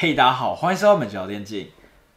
嘿，大家好，欢迎收看本小电竞。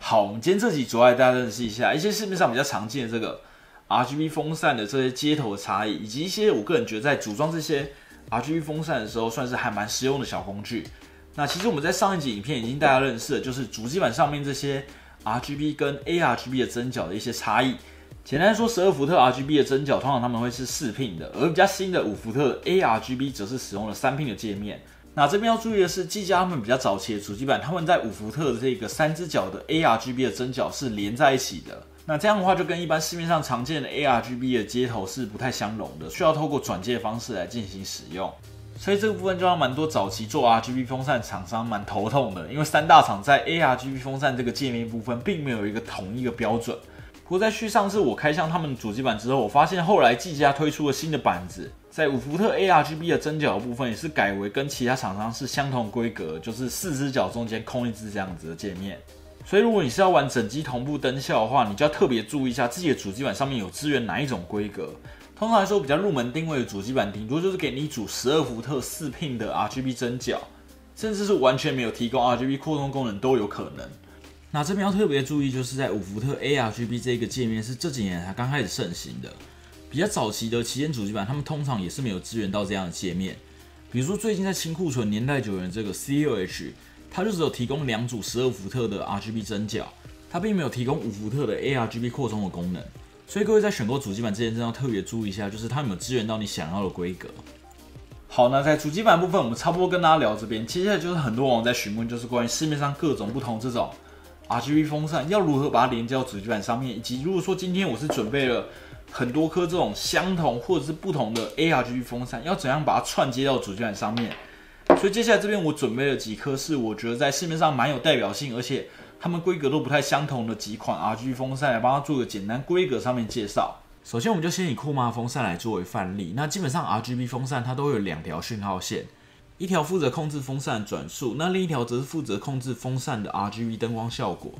好，我们今天这集主要带大家认识一下一些市面上比较常见的这个 RGB 风扇的这些接头的差异，以及一些我个人觉得在组装这些 RGB 风扇的时候算是还蛮实用的小工具。那其实我们在上一集影片已经大家认识了，就是主机板上面这些 RGB 跟 ARGB 的针脚的一些差异。简单说，十二伏特 RGB 的针脚通常他们会是四 pin 的，而比较新的五伏特 ARGB 则是使用了三 pin 的界面。那这边要注意的是，技嘉他们比较早期的主机板，他们在五伏特的这个三只脚的 ARGB 的针脚是连在一起的。那这样的话，就跟一般市面上常见的 ARGB 的接头是不太相容的，需要透过转接方式来进行使用。所以这个部分就让蛮多早期做 RGB 风扇厂商蛮头痛的，因为三大厂在 ARGB 风扇这个界面部分并没有一个统一的标准。不过在续上次我开箱他们主机板之后，我发现后来技嘉推出了新的板子。在五伏特 ARGB 的针脚部分也是改为跟其他厂商是相同规格，就是四只脚中间空一只这样子的界面。所以如果你是要玩整机同步灯效的话，你就要特别注意一下自己的主机板上面有支援哪一种规格。通常来说，比较入门定位的主机板，顶多就是给你组十二伏特四拼的 RGB 针脚，甚至是完全没有提供 RGB 扩充功能都有可能。那这边要特别注意，就是在五伏特 ARGB 这个界面是这几年才刚开始盛行的。比较早期的旗舰主机板，他们通常也是没有支援到这样的界面。比如说最近在清库存年代久远这个 CLH，它就只有提供两组十二伏特的 RGB 针脚，它并没有提供五伏特的 ARGB 扩充的功能。所以各位在选购主机板之前，真的要特别注意一下，就是它有没有支援到你想要的规格。好，那在主机板部分，我们差不多跟大家聊这边。接下来就是很多网友在询问，就是关于市面上各种不同这种 RGB 风扇要如何把它连接到主机板上面，以及如果说今天我是准备了。很多颗这种相同或者是不同的 ARGB 风扇，要怎样把它串接到主机板上面？所以接下来这边我准备了几颗是我觉得在市面上蛮有代表性，而且它们规格都不太相同的几款 RGB 风扇，来帮它做个简单规格上面介绍。首先我们就先以酷马风扇来作为范例。那基本上 RGB 风扇它都有两条讯号线，一条负责控制风扇转速，那另一条则是负责控制风扇的 RGB 灯光效果。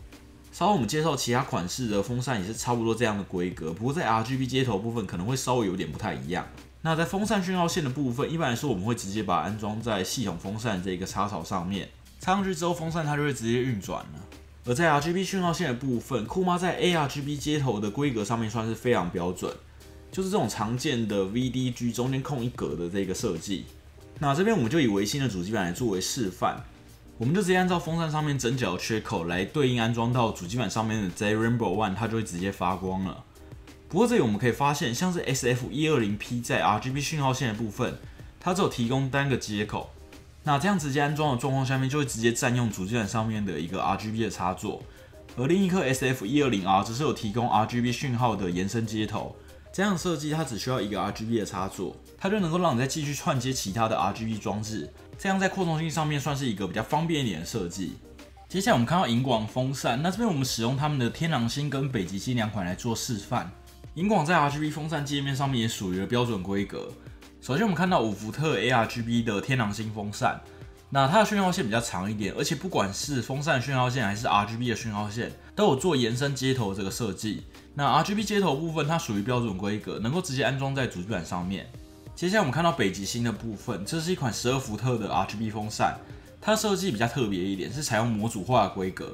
稍后我们介绍其他款式的风扇也是差不多这样的规格，不过在 RGB 接头部分可能会稍微有点不太一样。那在风扇讯号线的部分，一般来说我们会直接把安装在系统风扇这个插槽上面，插上去之后风扇它就会直接运转了。而在 RGB 讯号线的部分，酷妈在 ARGB 接头的规格上面算是非常标准，就是这种常见的 VDG 中间空一格的这个设计。那这边我们就以维新的主机板来作为示范。我们就直接按照风扇上面针脚缺口来对应安装到主机板上面的 Z Rainbow One，它就会直接发光了。不过这里我们可以发现，像是 SF 一二零 P 在 RGB 讯号线的部分，它只有提供单个接口。那这样直接安装的状况下面，就会直接占用主机板上面的一个 RGB 的插座。而另一颗 SF 一二零 R 只是有提供 RGB 讯号的延伸接头。这样设计，它只需要一个 RGB 的插座，它就能够让你再继续串接其他的 RGB 装置。这样在扩充性上面算是一个比较方便一点的设计。接下来我们看到银广风扇，那这边我们使用他们的天狼星跟北极星两款来做示范。银广在 RGB 风扇界面上面也属于了标准规格。首先我们看到五伏特 ARGB 的天狼星风扇，那它的讯号线比较长一点，而且不管是风扇讯号线还是 RGB 的讯号线，都有做延伸接头这个设计。那 RGB 接头部分它属于标准规格，能够直接安装在主机板上面。接下来我们看到北极星的部分，这是一款十二伏特的 RGB 风扇，它设计比较特别一点，是采用模组化的规格，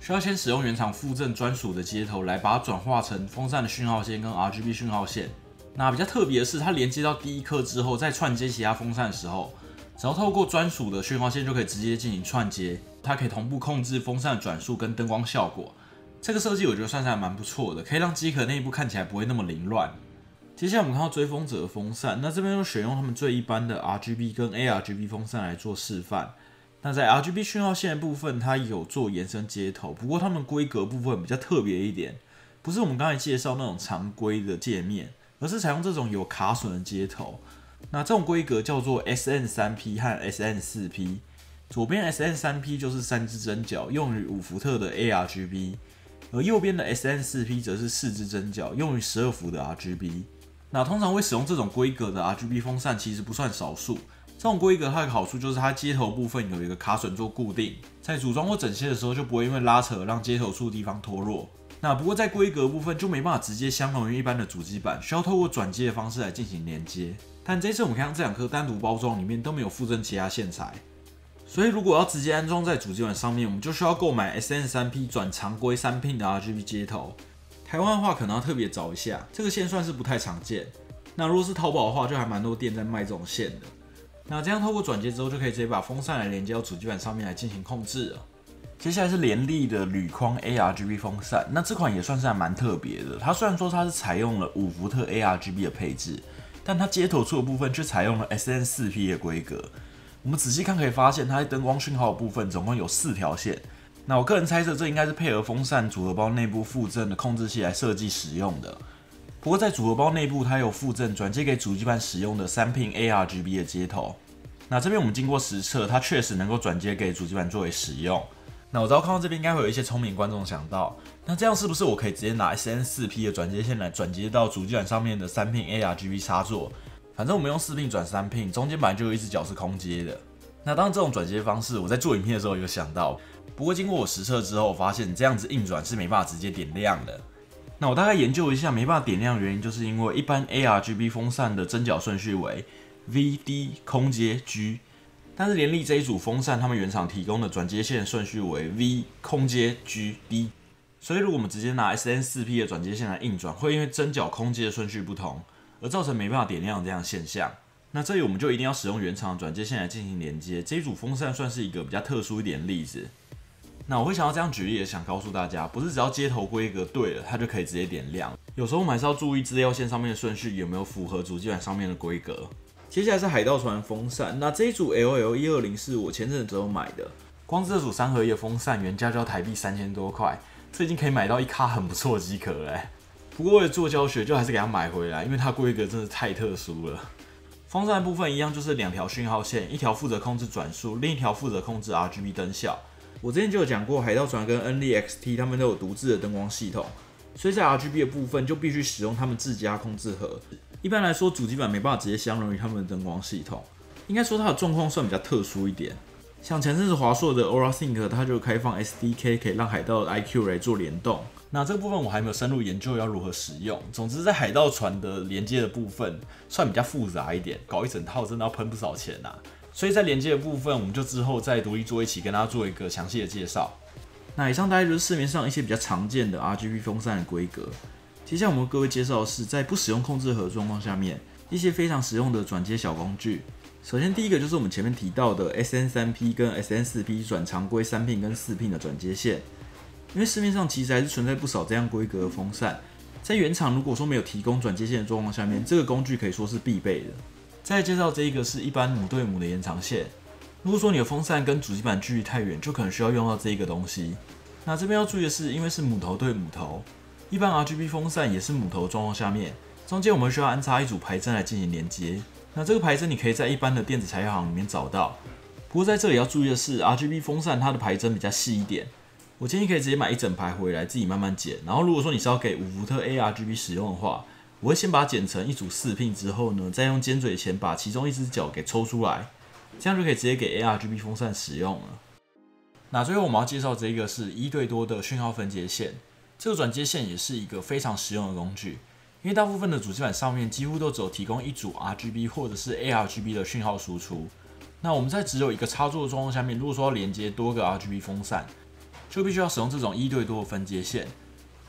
需要先使用原厂附赠专属的接头来把它转化成风扇的讯号线跟 RGB 讯号线。那比较特别的是，它连接到第一颗之后，再串接其他风扇的时候，只要透过专属的讯号线就可以直接进行串接，它可以同步控制风扇转速跟灯光效果。这个设计我觉得算是还蛮不错的，可以让机壳内部看起来不会那么凌乱。接下来我们看到追风者的风扇，那这边就选用他们最一般的 RGB 跟 ARGB 风扇来做示范。那在 RGB 讯号线的部分，它有做延伸接头，不过它们规格部分比较特别一点，不是我们刚才介绍那种常规的界面，而是采用这种有卡榫的接头。那这种规格叫做 SN3P 和 SN4P，左边 SN3P 就是三支针脚，用于五伏特的 ARGB，而右边的 SN4P 则是四支针脚，用于十二伏的 RGB。那通常会使用这种规格的 RGB 风扇其实不算少数。这种规格它的好处就是它接头部分有一个卡榫做固定，在组装或整切的时候就不会因为拉扯让接头处地方脱落。那不过在规格部分就没办法直接相容于一般的主机板，需要透过转接的方式来进行连接。但这次我们看到这两颗单独包装里面都没有附赠其他线材，所以如果要直接安装在主机板上面，我们就需要购买 SN3P 转常规三 pin 的 RGB 接头。台湾的话可能要特别找一下，这个线算是不太常见。那如果是淘宝的话，就还蛮多店在卖这种线的。那这样透过转接之后，就可以直接把风扇来连接到主机板上面来进行控制了。接下来是联力的铝框 ARGB 风扇，那这款也算是还蛮特别的。它虽然说它是采用了五伏特 ARGB 的配置，但它接头处的部分却采用了 SN4P 的规格。我们仔细看可以发现，它在灯光讯号的部分总共有四条线。那我个人猜测，这应该是配合风扇组合包内部附赠的控制器来设计使用的。不过在组合包内部，它有附赠转接给主机板使用的三 pin ARGB 的接头。那这边我们经过实测，它确实能够转接给主机板作为使用。那我知道看到这边应该会有一些聪明观众想到，那这样是不是我可以直接拿 SN4P 的转接线来转接到主机板上面的三 pin ARGB 插座？反正我们用四 pin 转三 pin，中间本来就有一只脚是空接的。那当然这种转接方式，我在做影片的时候有想到，不过经过我实测之后，发现这样子硬转是没办法直接点亮的。那我大概研究一下，没办法点亮原因，就是因为一般 ARGB 风扇的针脚顺序为 VD 空接 G。但是联力这一组风扇，他们原厂提供的转接线顺序为 V 空接 G D，所以如果我们直接拿 SN4P 的转接线来硬转，会因为针脚空接的顺序不同，而造成没办法点亮这样现象。那这里我们就一定要使用原厂的转接线来进行连接。这一组风扇算是一个比较特殊一点的例子。那我会想要这样举例，也想告诉大家，不是只要接头规格对了，它就可以直接点亮。有时候我们还是要注意资料线上面的顺序有没有符合主机板上面的规格。接下来是海盗船风扇，那这一组 L L 一二零是我前阵子有买的，光这组三合一的风扇原价就要台币三千多块，这已经可以买到一卡很不错的机壳了。不过为了做教学，就还是给它买回来，因为它规格真的太特殊了。风扇部分一样，就是两条讯号线，一条负责控制转速，另一条负责控制 R G B 灯效。我之前就有讲过，海盗船跟 N L X T 他们都有独自的灯光系统，所以在 R G B 的部分就必须使用他们自家控制盒。一般来说，主机板没办法直接相容于他们的灯光系统。应该说它的状况算比较特殊一点。像前阵子华硕的 Aura Sync，它就开放 SDK，可以让海盗的 IQ 来做联动。那这个部分我还没有深入研究要如何使用。总之，在海盗船的连接的部分算比较复杂一点，搞一整套真的要喷不少钱呐。所以在连接的部分，我们就之后再独立做一起，跟大家做一个详细的介绍。那以上大概就是市面上一些比较常见的 RGB 风扇的规格。接下来我们各位介绍的是在不使用控制盒状况下面一些非常实用的转接小工具。首先第一个就是我们前面提到的 SN3P 跟 SN4P 转常规三 p 跟四 p 的转接线。因为市面上其实还是存在不少这样规格的风扇，在原厂如果说没有提供转接线的状况下面，这个工具可以说是必备的。再介绍这一个是一般母对母的延长线。如果说你的风扇跟主机板距离太远，就可能需要用到这一个东西。那这边要注意的是，因为是母头对母头。一般 RGB 风扇也是母头状况下面，中间我们需要安插一组排针来进行连接。那这个排针你可以在一般的电子材料行里面找到。不过在这里要注意的是，RGB 风扇它的排针比较细一点，我建议可以直接买一整排回来自己慢慢剪。然后如果说你是要给五伏特 ARGB 使用的话，我会先把它剪成一组四 pin 之后呢，再用尖嘴钳把其中一只脚给抽出来，这样就可以直接给 ARGB 风扇使用了。那最后我们要介绍这个是一对多的讯号分接线。这个转接线也是一个非常实用的工具，因为大部分的主机板上面几乎都只有提供一组 RGB 或者是 ARGB 的讯号输出。那我们在只有一个插座的状况下面，如果说要连接多个 RGB 风扇，就必须要使用这种一对多的分接线。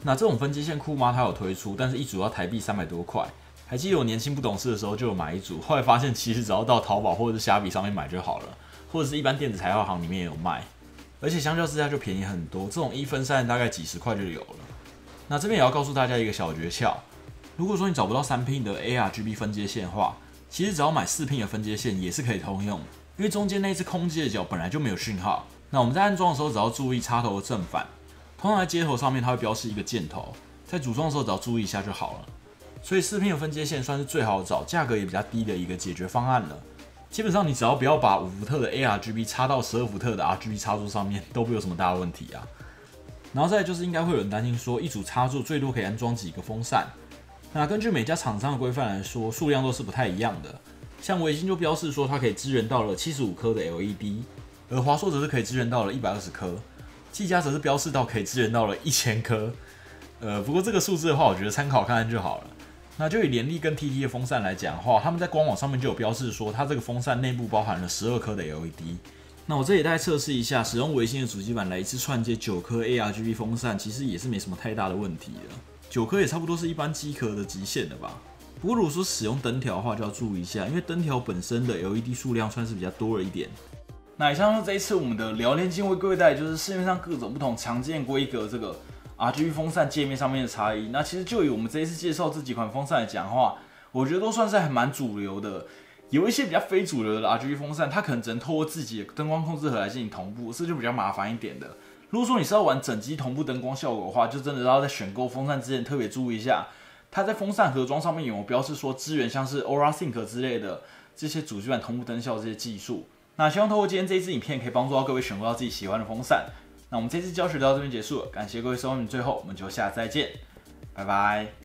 那这种分接线酷妈它有推出，但是一组要台币三百多块。还记得我年轻不懂事的时候就有买一组，后来发现其实只要到淘宝或者是虾米上面买就好了，或者是一般电子材料行里面也有卖。而且相较之下就便宜很多，这种一分散大概几十块就有了。那这边也要告诉大家一个小诀窍，如果说你找不到三 pin 的 ARGB 分接线的话，其实只要买四 pin 的分接线也是可以通用，因为中间那只空接的脚本来就没有讯号。那我们在安装的时候只要注意插头的正反，通常在接头上面它会标示一个箭头，在组装的时候只要注意一下就好了。所以四 pin 的分接线算是最好找、价格也比较低的一个解决方案了。基本上你只要不要把五伏特的 ARGB 插到十二伏特的 RGB 插座上面，都不有什么大问题啊。然后再就是应该会有人担心说，一组插座最多可以安装几个风扇？那根据每家厂商的规范来说，数量都是不太一样的。像维星就标示说它可以支援到了七十五颗的 LED，而华硕则是可以支援到了一百二十颗，技嘉则是标示到可以支援到了一千颗。呃，不过这个数字的话，我觉得参考看看就好了。那就以联力跟 TT 的风扇来讲的话，他们在官网上面就有标示说，它这个风扇内部包含了十二颗的 LED，那我这里再测试一下，使用微星的主机板来一次串接九颗 ARGB 风扇，其实也是没什么太大的问题的。九颗也差不多是一般机壳的极限了吧。不过如果说使用灯条的话，就要注意一下，因为灯条本身的 LED 数量算是比较多了一点。那以上是这一次我们的聊天机会各位带，就是市面上各种不同常见规格这个 RGB 风扇界面上面的差异。那其实就以我们这一次介绍这几款风扇来讲的话，我觉得都算是还蛮主流的。有一些比较非主流的 RGB 风扇，它可能只能透过自己的灯光控制盒来进行同步，这就比较麻烦一点的。如果说你是要玩整机同步灯光效果的话，就真的要在选购风扇之前特别注意一下，它在风扇盒装上面有没有标示说支援像是 Aura Sync 之类的这些主机板同步灯效这些技术。那希望透过今天这一支影片，可以帮助到各位选购到自己喜欢的风扇。那我们这次教学到这边结束了，感谢各位收听，最后我们就下次再见，拜拜。